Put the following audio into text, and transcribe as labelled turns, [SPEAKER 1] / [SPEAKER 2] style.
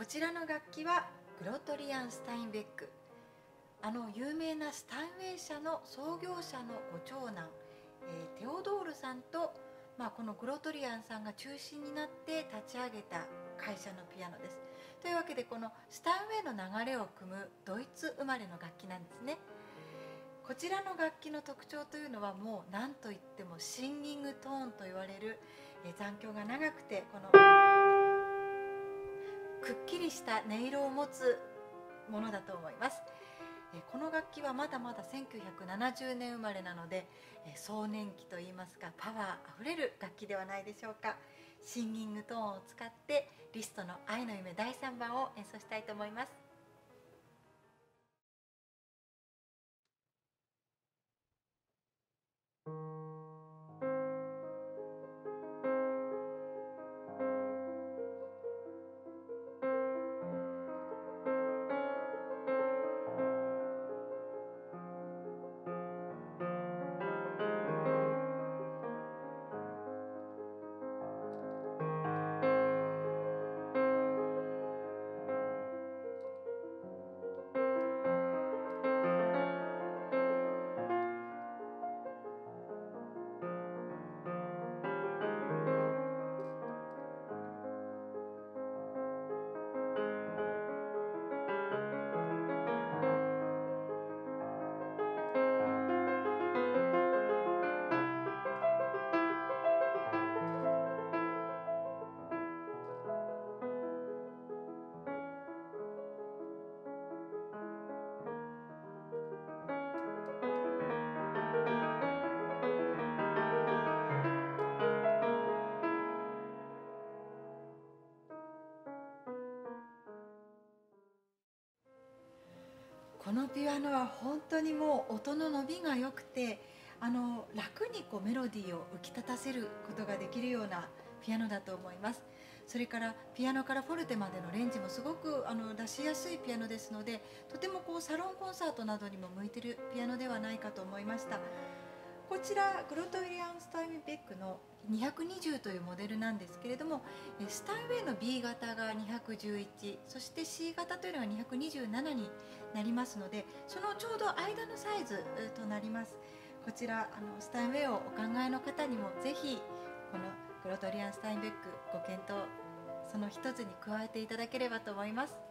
[SPEAKER 1] こちらの楽器はグロトリアン・スタインベック。あの有名なスタインウェイ社の創業者のご長男、えー、テオドールさんと、まあ、このグロトリアンさんが中心になって立ち上げた会社のピアノです。というわけでこのスタインウェイの流れを組むドイツ生まれの楽器なんですね。こちらの楽器の特徴というのはもう何といってもシンギングトーンと言われる残響が長くてこのくっきりした音色を持つものだと思います。この楽器はまだまだ1970年生まれなので壮年期といいますかパワーあふれる楽器ではないでしょうか。シンギングトーンを使ってリストの「愛の夢」第3番を演奏したいと思います。このピアノは本当にもう音の伸びが良くてあの楽にこうメロディーを浮き立たせることができるようなピアノだと思います。それからピアノからフォルテまでのレンジもすごくあの出しやすいピアノですのでとてもこうサロンコンサートなどにも向いてるピアノではないかと思いました。こちらグロトウィリアン・スタインベックの220というモデルなんですけれどもスタインウェイの B 型が211そして C 型というのが227になりますのでそのちょうど間のサイズとなりますこちらあのスタインウェイをお考えの方にもぜひこのグロトリアン・スタインベックご検討その一つに加えていただければと思います。